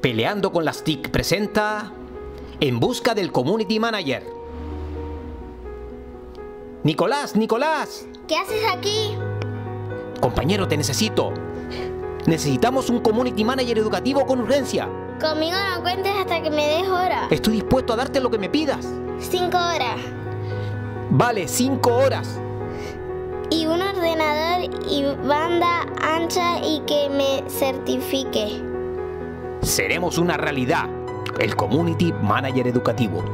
Peleando con las TIC presenta En busca del Community Manager. Nicolás, Nicolás. ¿Qué haces aquí? Compañero, te necesito. Necesitamos un Community Manager educativo con urgencia. Conmigo no cuentes hasta que me des hora. Estoy dispuesto a darte lo que me pidas. Cinco horas. Vale, cinco horas. Y un ordenador y banda ancha y certifique. Seremos una realidad. El Community Manager Educativo.